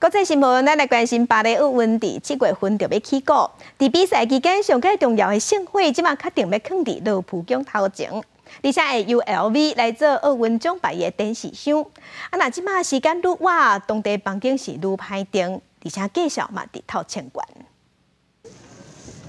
国际新闻，咱来关心巴黎奥运会七月份就要起锅。伫比赛期间，上个重要的盛会，即马确定要放在老浦江头前。而且，U L V 来做奥运奖牌的展示箱。啊，那即马时间越晚，当地环境是越牌定，而且介绍嘛，伫掏钱过。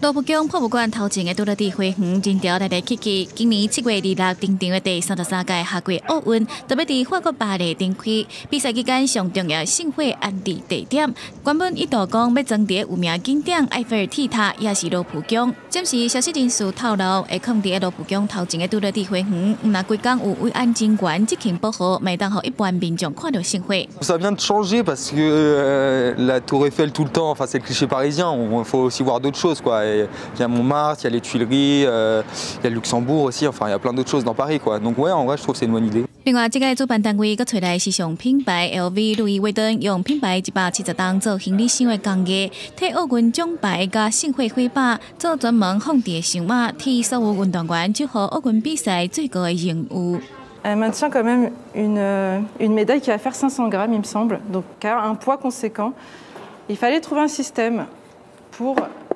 卢浮宫博物馆头前的杜乐地花园今朝来来去去。今年七月二六，登场的第三十三届夏季奥运，特别在法国巴黎展开。比赛期间，上重要盛会安置地点。原本一度讲要增设有名景点埃菲尔铁塔，也是卢浮宫。暂时消息人士透露，会控制卢浮宫头前的杜乐地花园。唔，那几工有为安警员执行保护，每当好一般民众看到盛会。ça vient de changer parce que la Tour Eiffel tout le temps, enfin c'est le cliché parisien. Il faut aussi voir d'autres choses, quoi. Il y a Montmartre, il y a les Tuileries, euh, il y a Luxembourg aussi, enfin il y a plein d'autres choses dans Paris quoi. Donc ouais, en vrai je trouve que c'est une bonne idée. 另外，这个主办单位佮找来时尚品牌 LV 路易威登，用品牌一百七十档做行李箱的工艺，替奥运奖牌加盛会会把做专门放地箱马，替所有运动员祝贺奥运比赛最高的任务。Elle maintient quand même une, une médaille qui va faire 500 grammes, il me semble, donc un poids conséquent. Il fallait trouver un système pour